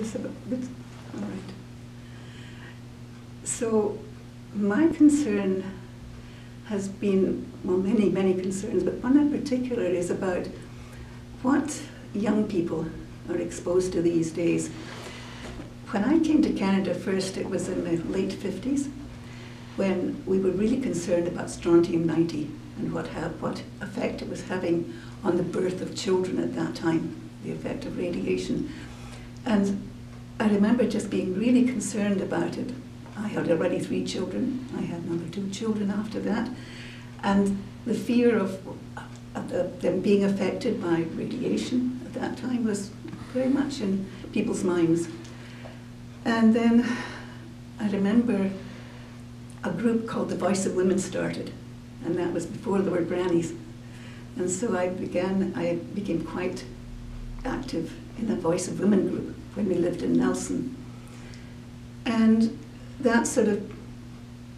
this all right. So my concern has been, well, many, many concerns, but one in particular is about what young people are exposed to these days. When I came to Canada first, it was in the late 50s when we were really concerned about strontium 90 and what, what effect it was having on the birth of children at that time, the effect of radiation. And I remember just being really concerned about it. I had already three children. I had another two children after that. And the fear of, of them being affected by radiation at that time was very much in people's minds. And then I remember a group called the Voice of Women started, and that was before there were grannies. And so I began, I became quite active in the Voice of Women group when we lived in Nelson. And that sort of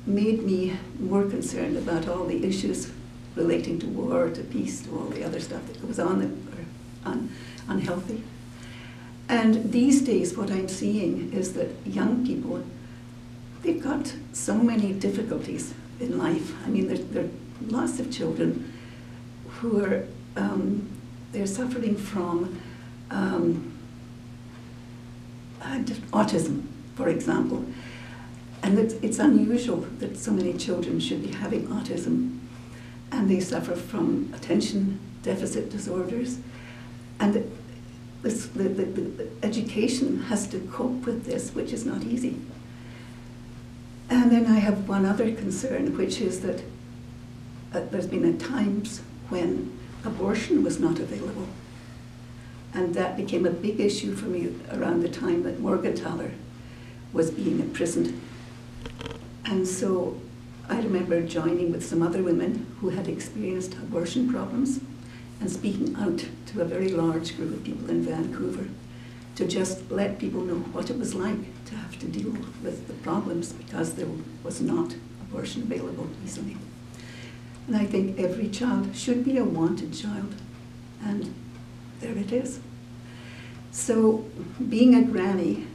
made me more concerned about all the issues relating to war, to peace, to all the other stuff that goes on are un unhealthy. And these days, what I'm seeing is that young people, they've got so many difficulties in life. I mean, there, there are lots of children who are, um, they're suffering from um, uh, autism, for example. And it's, it's unusual that so many children should be having autism. And they suffer from attention deficit disorders. And this, the, the, the education has to cope with this, which is not easy. And then I have one other concern, which is that uh, there's been at times when abortion was not available. And that became a big issue for me around the time that Morgentaler was being imprisoned. And so I remember joining with some other women who had experienced abortion problems and speaking out to a very large group of people in Vancouver to just let people know what it was like to have to deal with the problems because there was not abortion available easily. And I think every child should be a wanted child. And there it is. So being a granny,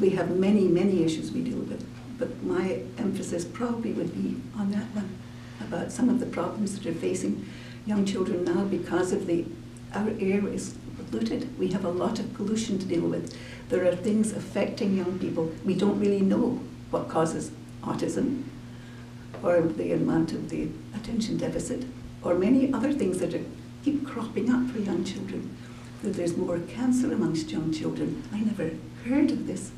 we have many, many issues we deal with, but my emphasis probably would be on that one, about some of the problems that are facing young children now because of the, our air is polluted. We have a lot of pollution to deal with. There are things affecting young people. We don't really know what causes autism or the amount of the attention deficit or many other things that are, keep cropping up for young children. That there's more cancer amongst young children. I never heard of this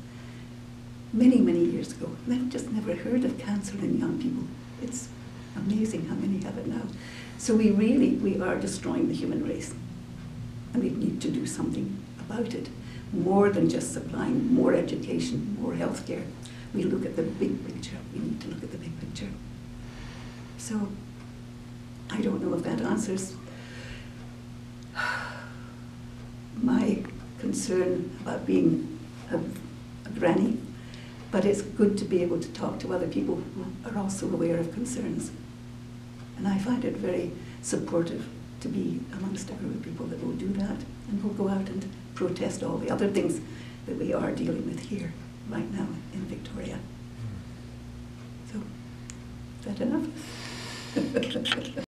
many, many years ago. I've just never heard of cancer in young people. It's amazing how many have it now. So we really, we are destroying the human race. And we need to do something about it. More than just supplying more education, more healthcare. We look at the big picture. We need to look at the big picture. So I don't know if that answers my concern about being a, a granny, but it's good to be able to talk to other people who are also aware of concerns. And I find it very supportive to be amongst a group of people that will do that and will go out and protest all the other things that we are dealing with here right now in Victoria. Hmm. So, is that enough?